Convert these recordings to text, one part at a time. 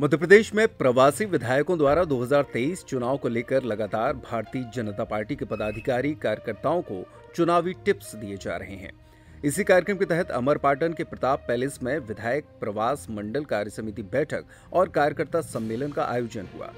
मध्य प्रदेश में प्रवासी विधायकों द्वारा 2023 चुनाव को लेकर लगातार भारतीय जनता पार्टी के पदाधिकारी कार्यकर्ताओं को चुनावी टिप्स दिए जा रहे हैं। इसी कार्यक्रम के तहत अमरपाटन के प्रताप पैलेस में विधायक प्रवास मंडल कार्य समिति बैठक और कार्यकर्ता सम्मेलन का आयोजन हुआ।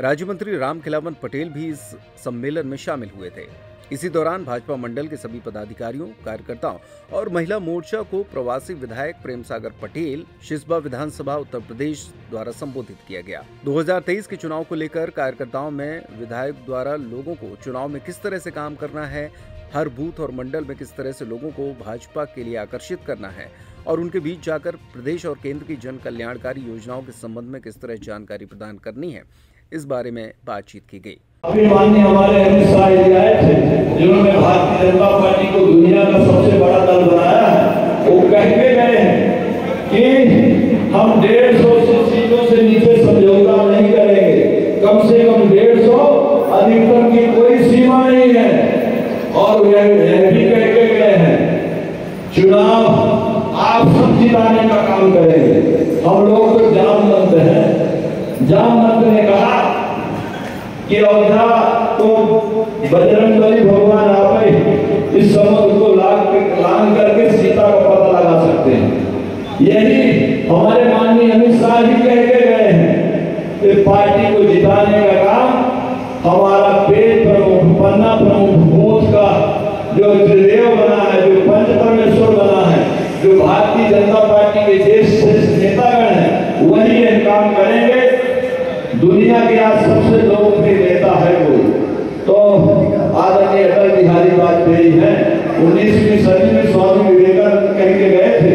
राज्य मंत्री राम खिलावन पटेल भी इस सम्मेलन में शामिल हुए थे। इसी दौरान भाजपा मंडल के सभी पदाधिकारियों, कार्यकर्ताओं और महिला मोर्चा को प्रवासी विधायक प्रेम सागर पटेल, शिसबा विधानसभा उत्तर प्रदेश द्वारा संबोधित किया गया। 2023 के चुनाव को लेकर कार्यकर्ताओं में विधायक द्वारा लोगों को चुनाव में किस तरह से काम करना है, हर बूथ और मंडल में किस तरह से लोगों को भाजपा के लिए आकर्षित करना है और उनके बीच जाकर प्रदेश और केंद्र की जन कल्याणकारी योजनाओं के संबंध में किस तरह जानकारी प्रदान करनी है, इस बारे में बातचीत की गई। अभी माननीय हमारे अमित शाह जी आए थे, जिन्होंने भारतीय जनता पार्टी को दुनिया का सबसे बड़ा दल बनाया है, वो कह के गए हैं कि हम डेढ़ सौ सीटों से नीचे समझौता नहीं करेंगे। कम से कम डेढ़ सौ अधिकतम की कोई सीमा नहीं है। और यह भी कह के गए हैं, चुनाव आप सब जिताने का काम करेंगे। हम लोग तो जामवंत हैं। जामवंत ने कहा कि अयोध्या को बजरंग बली भगवान आप इस समुद्र को लांग लांग करके सीता का पता लगा सकते हैं। यही हमारे माननीय अमित शाह जी कह के गए हैं कि पार्टी को जिताने का काम हमारा पेट प्रमुख, पन्ना प्रमुख बूथ का जो त्रिदेव बना है, जो पंच परमेश्वर बना है, जो भारतीय जनता पार्टी के ज्येष्ठ नेतागण है, वही यह काम करेंगे। दुनिया के आज सबसे लोकप्रिय नेता है वो तो आदरणीय अटल बिहारी वाजपेयी हैं उन्नीसवीं सदी में स्वामी विवेकानंद कह के गए थे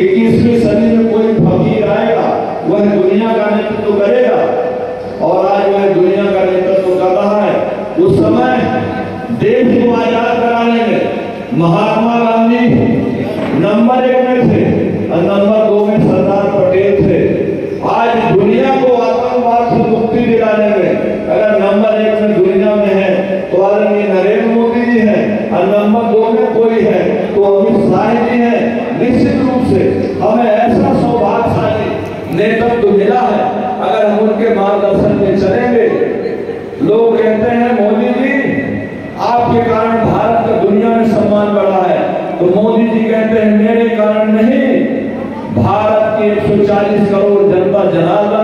इक्कीसवीं सदी में कोई फकीर आएगा वह दुनिया का नेतृत्व करेगा और आज वह दुनिया का नेतृत्व कर रहा है उस समय देश को आज़ाद कराने में महात्मा गांधी नंबर एक में थे और नंबर दो में सरदार पटेल थे। आज दुनिया को आतंकवाद से मुक्ति दिलाने में, अगर नंबर एक में दुनिया में है तो आदरणीय नरेंद्र मोदी जी है, और नंबर दो में कोई है तो अमित शाह जी है। निश्चित रूप से हमें ऐसा मोदी जी कहते हैं मेरे कारण नहीं भारत के 140 करोड़ जनता जनाजा